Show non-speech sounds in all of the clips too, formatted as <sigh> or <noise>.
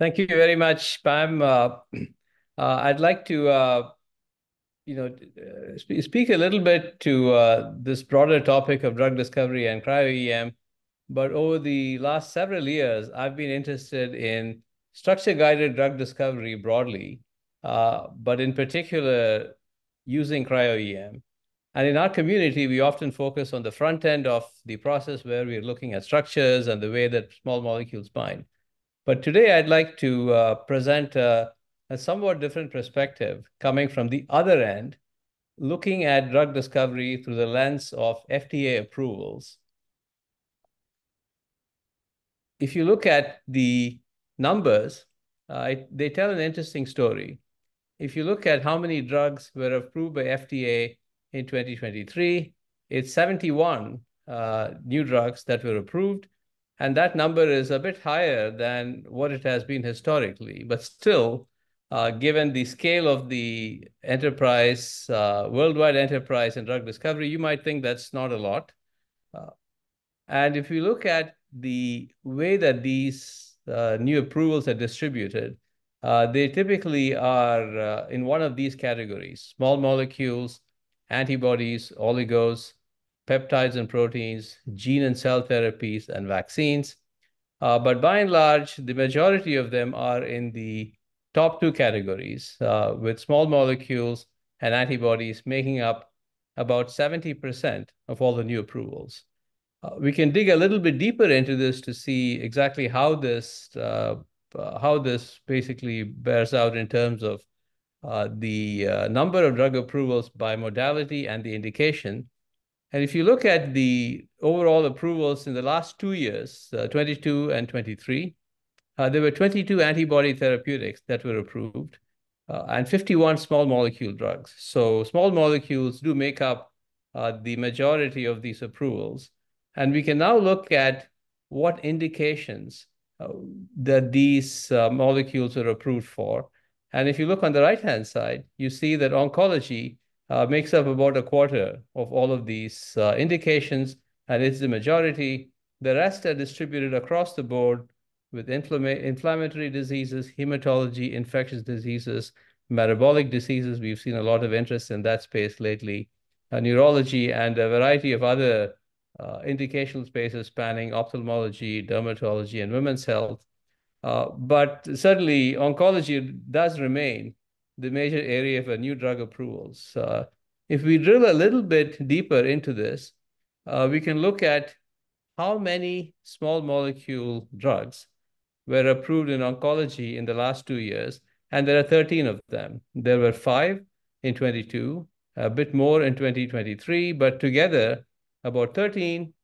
Thank you very much, Pam. Uh, uh, I'd like to, uh, you know, speak a little bit to this broader topic of drug discovery and cryo-EM. But over the last several years, I've been interested in structure-guided drug discovery broadly, but in particular, using cryo-EM. And in our community, we often focus on the front end of the process, where we're looking at structures and the way that small molecules bind. But today, I'd like to uh, present a somewhat different perspective coming from the other end, looking at drug discovery through the lens of FDA approvals. If you look at the numbers, uh, they tell an interesting story. If you look at how many drugs were approved by FDA in 2023, it's 71 uh, new drugs that were approved, and that number is a bit higher than what it has been historically. But still, uh, given the scale of the enterprise, uh, worldwide enterprise in drug discovery, you might think that's not a lot. Uh, and if you look at the way that these new approvals are distributed, they typically are in one of these categories: small molecules, antibodies, oligos, peptides and proteins, gene and cell therapies, and vaccines. Uh, but by and large, the majority of them are in the top two categories, uh, with small molecules and antibodies making up about 70% of all the new approvals. Uh, we can dig a little bit deeper into this to see exactly how this how this basically bears out in terms of the number of drug approvals by modality and the indication. And if you look at the overall approvals in the last two years, uh, 22 and 2023, uh, there were 22 antibody therapeutics that were approved, uh, and 51 small molecule drugs. So small molecules do make up the majority of these approvals. And we can now look at what indications that these molecules are approved for. And if you look on the right-hand side, you see that oncology Uh, makes up about a quarter of all of these uh, indications, and it's the majority. The rest are distributed across the board with inflammatory diseases, hematology, infectious diseases, metabolic diseases. We've seen a lot of interest in that space lately, uh, neurology, and a variety of other indication spaces spanning ophthalmology, dermatology, and women's health. But certainly, oncology does remain the major area for new drug approvals. If we drill a little bit deeper into this, uh, we can look at how many small molecule drugs were approved in oncology in the last two years, and there are 13 of them. There were five in 2022, a bit more in 2023, but together, about 13.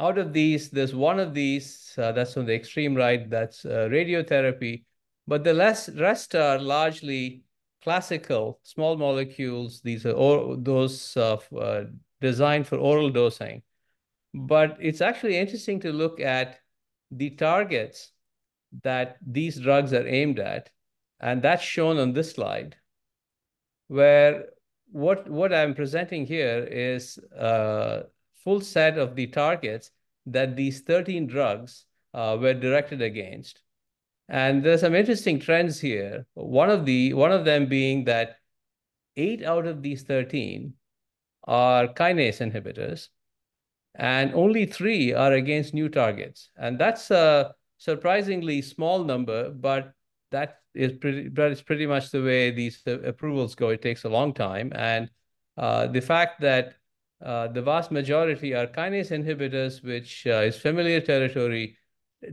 Out of these, there's one of these, uh, that's on the extreme right, that's uh, radiotherapy, but the rest are largely classical small molecules. These are those uh, designed for oral dosing. But it's actually interesting to look at the targets that these drugs are aimed at, and that's shown on this slide, where what what I'm presenting here is a full set of the targets that these 13 drugs uh, were directed against. And there's some interesting trends here. One of the one of them being that eight out of these 13 are kinase inhibitors, and only three are against new targets. And that's a surprisingly small number, but that is pretty much the way these approvals go. It takes a long time. And uh, the fact that uh, the vast majority are kinase inhibitors, which uh, is familiar territory,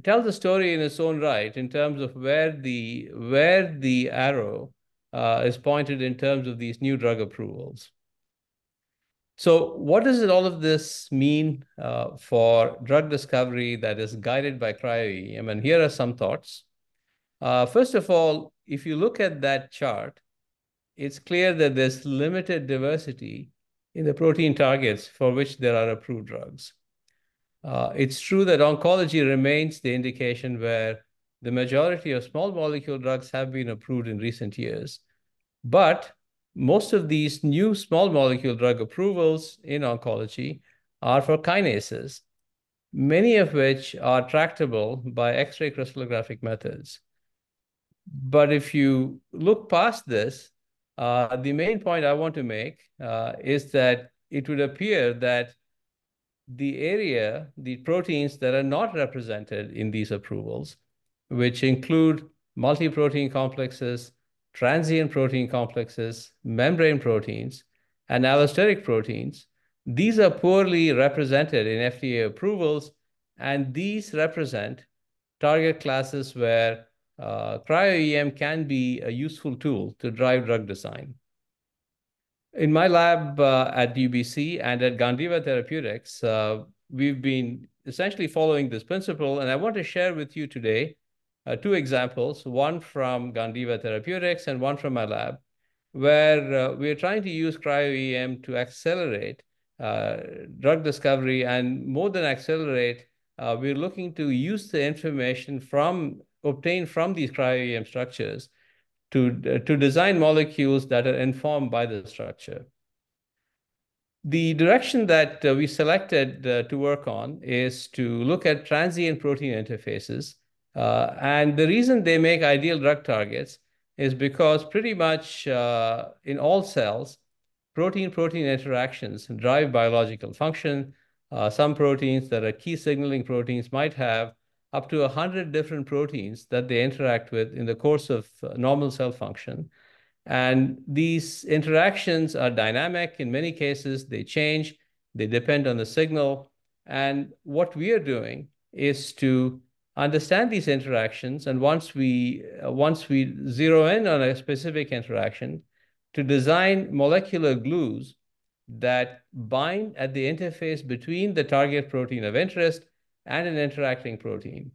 tells a story in its own right in terms of where the where the arrow uh, is pointed in terms of these new drug approvals. So what does all of this mean uh, for drug discovery that is guided by cryo-EM? And here are some thoughts. Uh, first of all, if you look at that chart, it's clear that there's limited diversity in the protein targets for which there are approved drugs. It's true that oncology remains the indication where the majority of small molecule drugs have been approved in recent years. But most of these new small molecule drug approvals in oncology are for kinases, many of which are tractable by X-ray crystallographic methods. But if you look past this, uh, the main point I want to make uh, is that it would appear that the area, the proteins that are not represented in these approvals, which include multi-protein complexes, transient protein complexes, membrane proteins, and allosteric proteins, these are poorly represented in FDA approvals, and these represent target classes where uh, cryo-EM can be a useful tool to drive drug design. In my lab uh, at UBC and at Gandiva Therapeutics, uh, we've been essentially following this principle, and I want to share with you today uh, two examples, one from Gandiva Therapeutics and one from my lab, where uh, we're trying to use cryo-EM to accelerate uh, drug discovery, and more than accelerate, uh, we're looking to use the information from obtained from these cryo-EM structures to, to design molecules that are informed by the structure. The direction that uh, we selected uh, to work on is to look at transient protein interfaces. Uh, and the reason they make ideal drug targets is because pretty much uh, in all cells, protein-protein interactions drive biological function. Uh, some proteins that are key signaling proteins might have up to 100 different proteins that they interact with in the course of uh, normal cell function. And these interactions are dynamic. In many cases, they change. They depend on the signal. And what we are doing is to understand these interactions. And once we, uh, once we zero in on a specific interaction, to design molecular glues that bind at the interface between the target protein of interest and an interacting protein.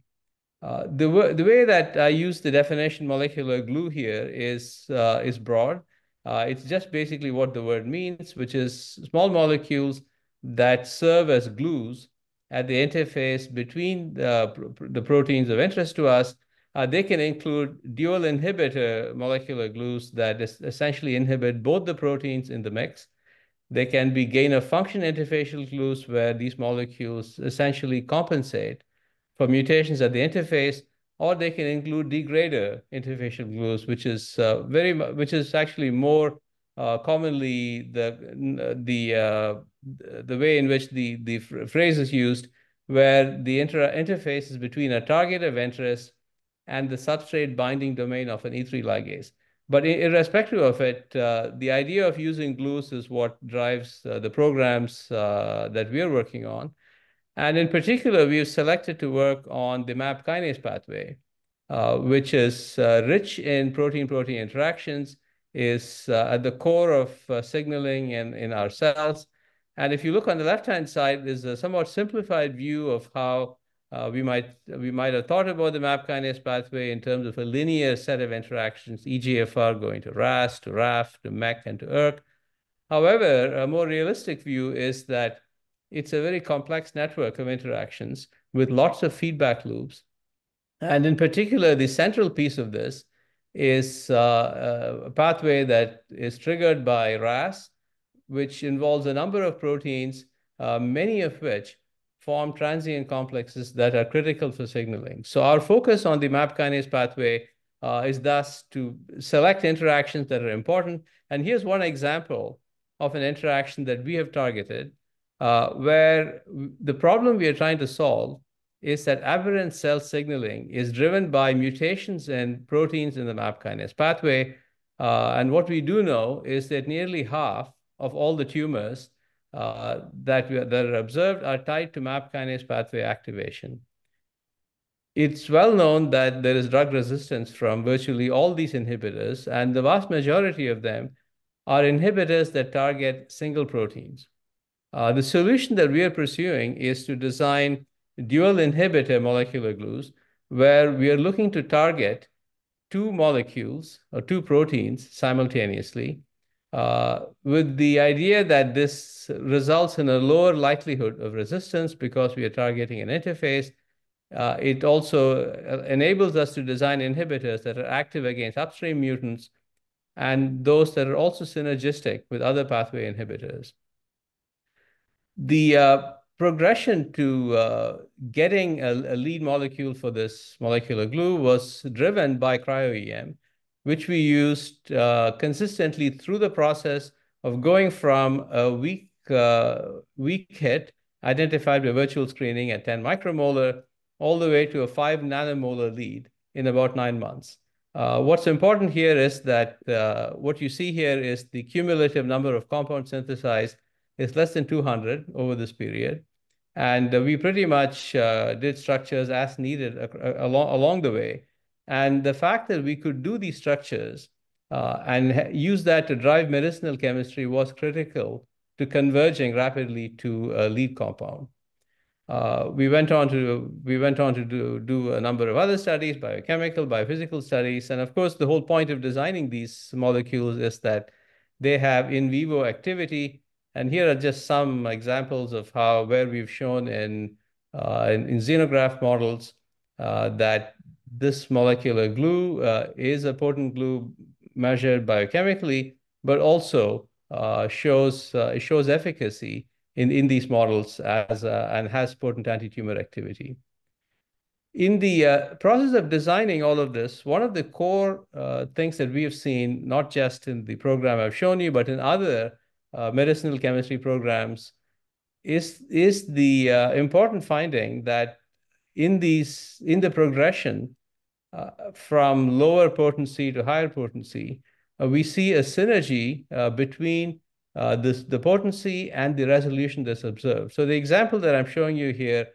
Uh, the, the way that I use the definition molecular glue here is, uh, is broad. Uh, it's just basically what the word means, which is small molecules that serve as glues at the interface between the, the proteins of interest to us. Uh, they can include dual inhibitor molecular glues that essentially inhibit both the proteins in the mix. They can be gain of function interfacial glues where these molecules essentially compensate for mutations at the interface, or they can include degrader interfacial glues, which is uh, very which is actually more uh, commonly the the uh, the way in which the the phrase is used, where the inter interface is between a target of interest and the substrate binding domain of an E3 ligase. But irrespective of it, uh, the idea of using glues is what drives uh, the programs uh, that we're working on. And in particular, we've selected to work on the MAP kinase pathway, uh, which is uh, rich in protein-protein interactions, is uh, at the core of signaling in, in our cells. And if you look on the left-hand side, there's a somewhat simplified view of how uh, we might we might have thought about the MAP kinase pathway in terms of a linear set of interactions, EGFR going to RAS, to RAF, to MEK, and to ERK. However, a more realistic view is that it's a very complex network of interactions with lots of feedback loops. And in particular, the central piece of this is uh, a pathway that is triggered by RAS, which involves a number of proteins, uh, many of which form transient complexes that are critical for signaling. So our focus on the MAP kinase pathway uh, is thus to select interactions that are important. And here's one example of an interaction that we have targeted, uh, where the problem we are trying to solve is that aberrant cell signaling is driven by mutations in proteins in the MAP kinase pathway. Uh, and what we do know is that nearly half of all the tumors uh, that, we, that are observed are tied to MAP kinase pathway activation. It's well known that there is drug resistance from virtually all these inhibitors, and the vast majority of them are inhibitors that target single proteins. Uh, the solution that we are pursuing is to design dual inhibitor molecular glues where we are looking to target two molecules or two proteins simultaneously uh, with the idea that this results in a lower likelihood of resistance because we are targeting an interface. Uh, it also uh, enables us to design inhibitors that are active against upstream mutants and those that are also synergistic with other pathway inhibitors. The, uh, progression to uh, getting a, a, lead molecule for this molecular glue was driven by cryo-EM, which we used uh, consistently through the process of going from a weak, uh, weak hit identified by virtual screening at 10 micromolar all the way to a 5 nanomolar lead in about nine months. Uh, what's important here is that uh, what you see here is the cumulative number of compounds synthesized is less than 200 over this period. And uh, we pretty much uh, did structures as needed along, along the way. And the fact that we could do these structures uh, and use that to drive medicinal chemistry was critical to converging rapidly to a lead compound. Uh, we went on to we went on to do, do a number of other studies, biochemical, biophysical studies, and of course, the whole point of designing these molecules is that they have in vivo activity and here are just some examples of how where we've shown in, uh, in, in, xenograft models uh, that this molecular glue uh, is a potent glue measured biochemically, but also uh, shows uh, shows efficacy in, in these models as and has potent anti-tumor activity. In the uh, process of designing all of this, one of the core uh, things that we have seen, not just in the program I've shown you, but in other uh, medicinal chemistry programs is is the uh, important finding that in these in the progression uh, from lower potency to higher potency, uh, we see a synergy uh, between uh, this the potency and the resolution that's observed. So the example that I'm showing you here,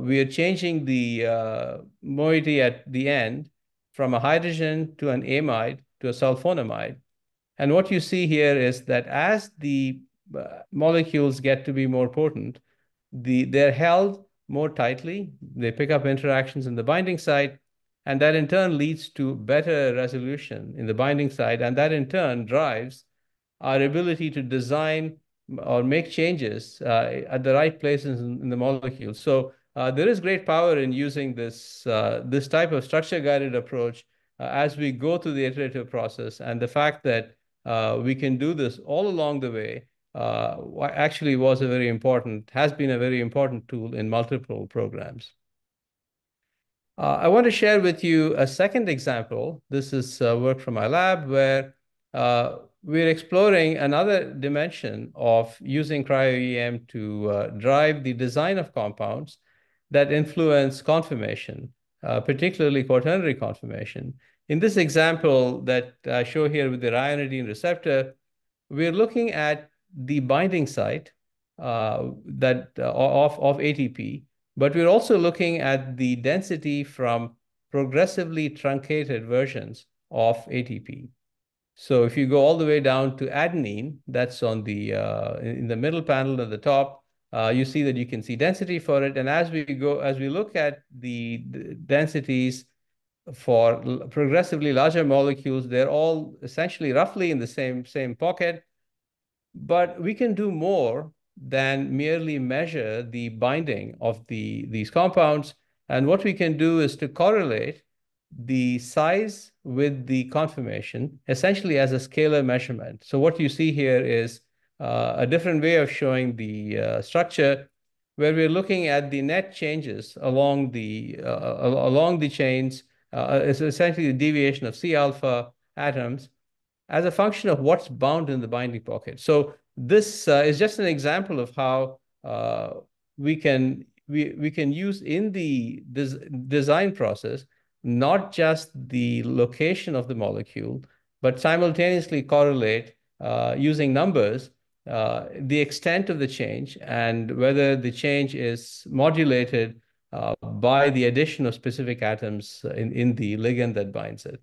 we are changing the moiety at the end from a hydrogen to an amide to a sulfonamide. And what you see here is that as the uh, molecules get to be more potent, the, they're held more tightly. They pick up interactions in the binding site, and that in turn leads to better resolution in the binding site. And that in turn drives our ability to design or make changes uh, at the right places in, in the molecule. So uh, there is great power in using this, uh, this type of structure-guided approach uh, as we go through the iterative process. And the fact that uh, we can do this all along the way uh, actually was a very important, has been a very important tool in multiple programs. Uh, I want to share with you a second example. This is uh, work from my lab where uh, we're exploring another dimension of using cryo-EM to uh, drive the design of compounds that influence conformation, particularly quaternary conformation. In this example that I show here with the ryanidine receptor, we're looking at the binding site uh, that uh, of, of ATP, but we're also looking at the density from progressively truncated versions of ATP. So if you go all the way down to adenine, that's on the uh, in the middle panel at the top, uh, you see that you can see density for it. And as we go, as we look at the, the densities for progressively larger molecules, they're all essentially roughly in the same, same pocket, but we can do more than merely measure the binding of the, these compounds. And what we can do is to correlate the size with the conformation, essentially as a scalar measurement. So what you see here is uh, a different way of showing the uh, structure where we're looking at the net changes along the, uh, along the chains uh, is essentially the deviation of C alpha atoms as a function of what's bound in the binding pocket. So this uh, is just an example of how uh, we can we, we can use in the des design process not just the location of the molecule, but simultaneously correlate uh, using numbers uh, the extent of the change and whether the change is modulated uh, by the addition of specific atoms in, in the ligand that binds it.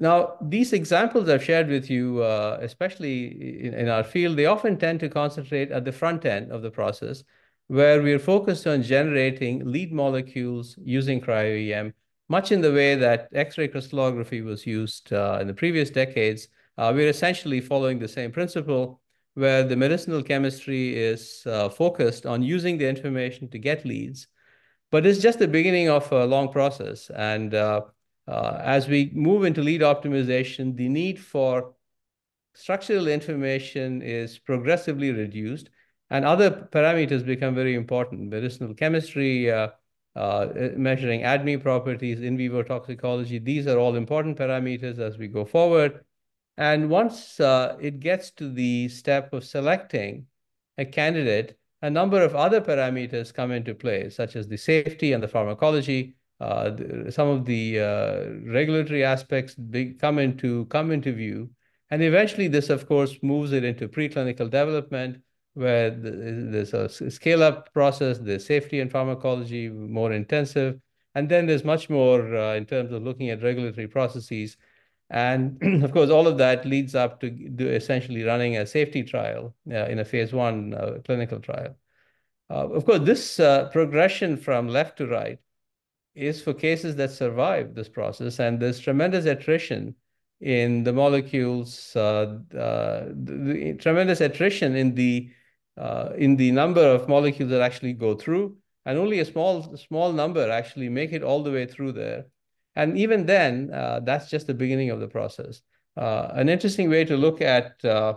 Now, these examples I've shared with you, uh, especially in, in, our field, they often tend to concentrate at the front end of the process, where we're focused on generating lead molecules using cryo-EM, much in the way that X-ray crystallography was used uh, in the previous decades. Uh, we're essentially following the same principle, where the medicinal chemistry is uh, focused on using the information to get leads. But it's just the beginning of a long process. And uh, as we move into lead optimization, the need for structural information is progressively reduced. And other parameters become very important. Medicinal chemistry, uh, uh, measuring ADME properties, in vivo toxicology, these are all important parameters as we go forward. And once uh, it gets to the step of selecting a candidate, a number of other parameters come into play, such as the safety and the pharmacology. Uh, some of the uh, regulatory aspects come into come into view, and eventually this, of course, moves it into preclinical development, where there's a scale-up process, there's safety and pharmacology more intensive, and then there's much more uh, in terms of looking at regulatory processes. And <clears throat> of course, all of that leads up to essentially running a safety trial uh, in a phase one uh, clinical trial. Uh, of course, this progression from left to right is for cases that survive this process, and there's tremendous attrition in the molecules, uh, uh, the, the tremendous attrition in the uh, in the number of molecules that actually go through, and only a small small number actually make it all the way through there. And even then, uh, that's just the beginning of the process. Uh, an interesting way to look at uh,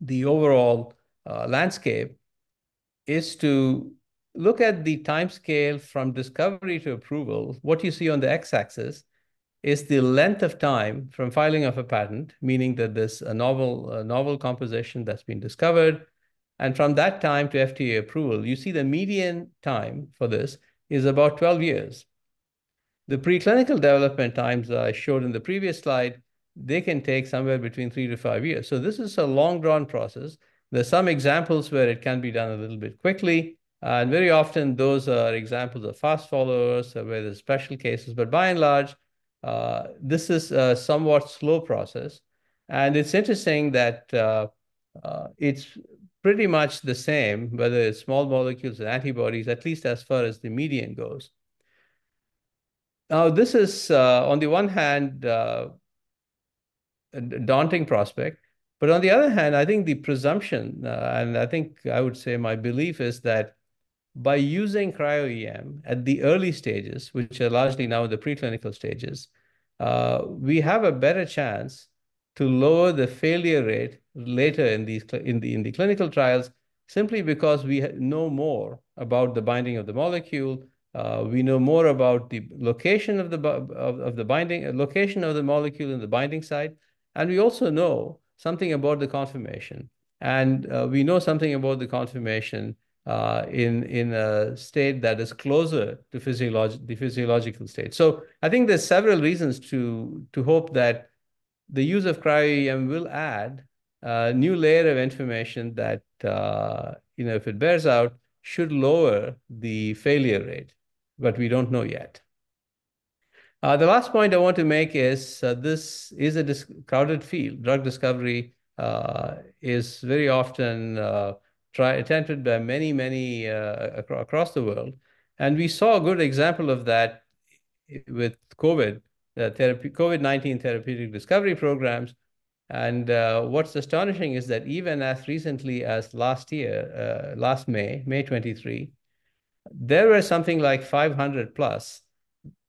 the overall landscape is to look at the time scale from discovery to approval. What you see on the x-axis is the length of time from filing of a patent, meaning that there's a novel, a novel composition that's been discovered. And from that time to FDA approval, you see the median time for this is about 12 years. The preclinical development times I showed in the previous slide, they can take somewhere between three to five years. So this is a long drawn process. There's some examples where it can be done a little bit quickly. Uh, and very often those are examples of fast followers where there's special cases. But by and large, uh, this is a somewhat slow process. And it's interesting that uh, uh, it's pretty much the same, whether it's small molecules or antibodies, at least as far as the median goes. Now, this is, uh, on the one hand, uh, a daunting prospect. But on the other hand, I think the presumption, uh, and I think I would say my belief is that by using cryo-EM at the early stages, which are largely now the preclinical stages, uh, we have a better chance to lower the failure rate later in these in the in the clinical trials, simply because we know more about the binding of the molecule, uh, we know more about the location of the of, of the binding uh, location of the molecule in the binding site, and we also know something about the conformation. And uh, we know something about the conformation uh, in in a state that is closer to physiolog the physiological state. So I think there's several reasons to to hope that the use of cryo-EM will add a new layer of information that uh, you know if it bears out should lower the failure rate but we don't know yet. Uh, the last point I want to make is uh, this is a crowded field. Drug discovery uh, is very often uh, try attempted by many, many uh, ac across the world. And we saw a good example of that with COVID, COVID-19 therapeutic discovery programs. And uh, what's astonishing is that even as recently as last year, last May, May 23, there were something like 500 plus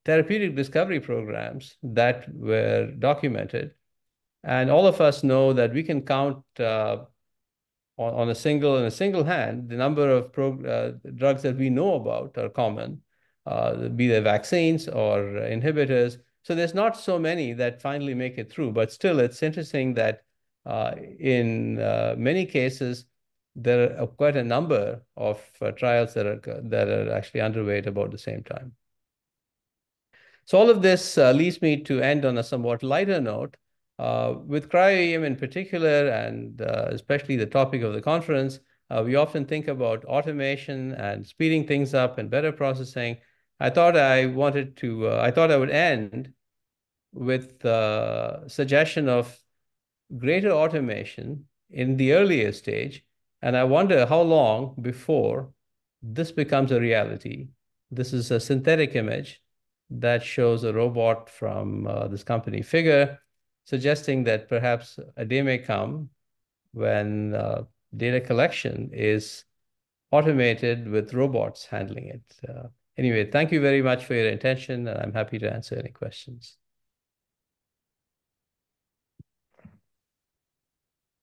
therapeutic discovery programs that were documented. And all of us know that we can count uh, on, on, a single in a single hand the number of uh, drugs that we know about are common, uh, be they vaccines or inhibitors. So there's not so many that finally make it through, but still it's interesting that uh, in uh, many cases, there are quite a number of uh, trials that are that are actually underway at about the same time. So all of this uh, leads me to end on a somewhat lighter note. Uh, with cryo-EM in particular, and uh, especially the topic of the conference, uh, we often think about automation and speeding things up and better processing. I thought I wanted to, uh, I thought I would end with the suggestion of greater automation in the earlier stage and I wonder how long before this becomes a reality. This is a synthetic image that shows a robot from uh, this company Figure, suggesting that perhaps a day may come when uh, data collection is automated with robots handling it. Uh, anyway, thank you very much for your attention, and I'm happy to answer any questions.